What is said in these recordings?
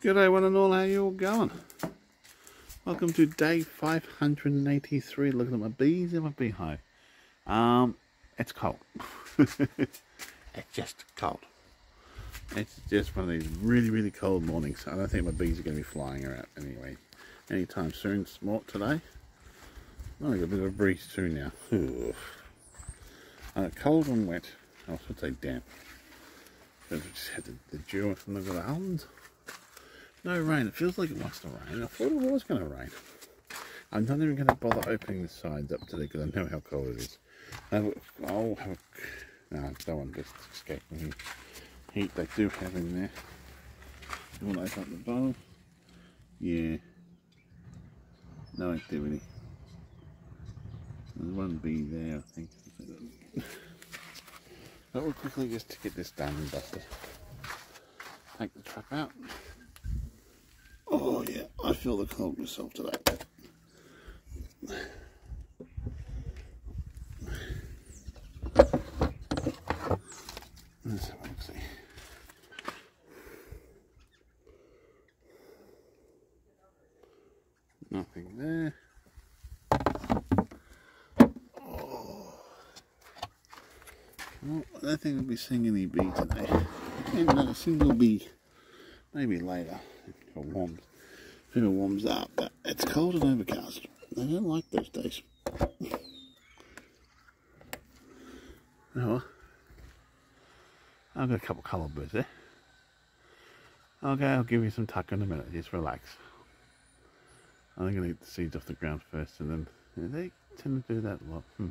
G'day one and all, how you all going? Welcome to day 583, looking at my bees in my beehive. Um, it's cold. it's just cold. It's just one of these really, really cold mornings. I don't think my bees are going to be flying around anyway. Anytime soon. Smart today. Oh, I got a bit of a breeze too now. Uh, cold and wet. I going say damp. Because we just had the, the dew from the ground. No rain. It feels like it wants to rain. I thought it was going to rain. I'm not even going to bother opening the sides up today because I know how cold it is. I'll have a... No, don't want to escape the heat they do have in there. You want to open up the bowl? Yeah. No activity. There's one bee there, I think. But we'll quickly just to get this done and dusted. Take the trap out. Oh yeah, I feel the cold myself today. Let's have a see. Nothing there. Oh. Well, I don't think we'll be seeing any bee today. Not a single bee. Maybe later it warms, if it warms up. But it's cold and overcast. I don't like those days. I've got a couple colour birds there. Okay, I'll give you some tuck in a minute. Just relax. I'm going to get the seeds off the ground first, and then they tend to do that a lot. Hmm.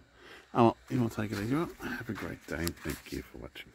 Oh, well, you want to take it easy? Well, have a great day, and thank you for watching.